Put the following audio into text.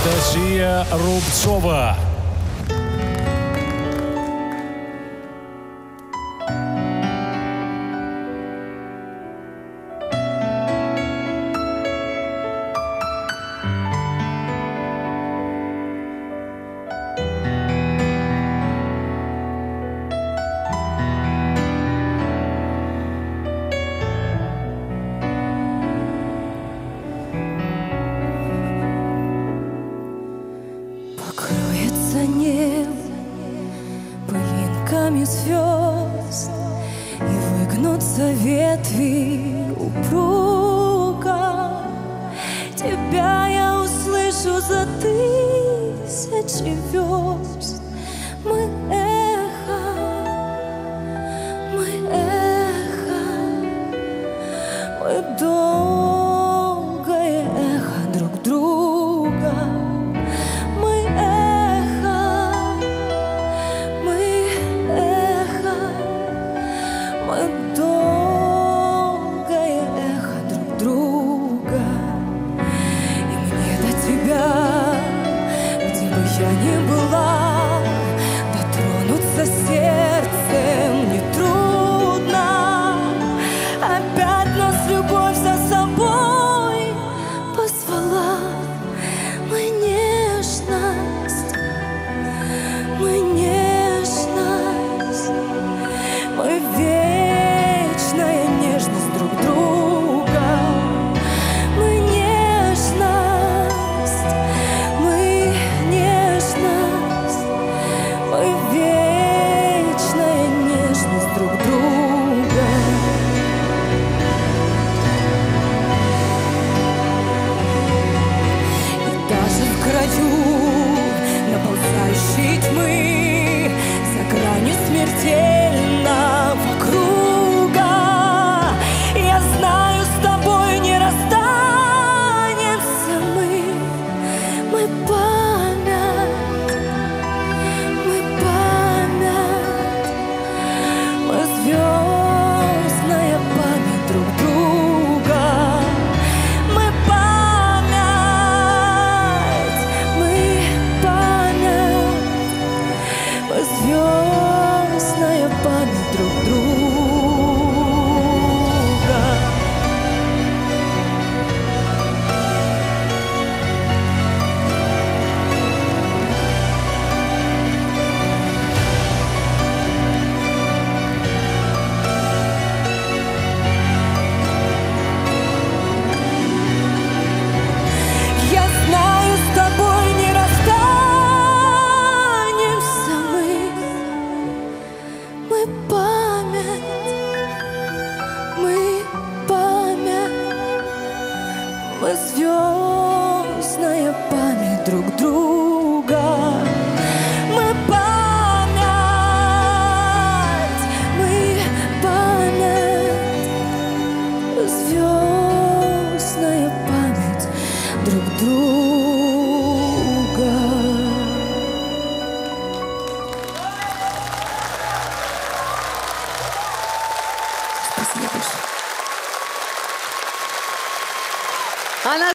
Анастасия Рубцова. Покроется небо пылинками звезд И выгнутся ветви упруга. Тебя я услышу за тысячи верст. Мы эхо, мы эхо, мы дом мы верим. звездная память друг друга. Мы память, мы память, звездная память друг друга. खाना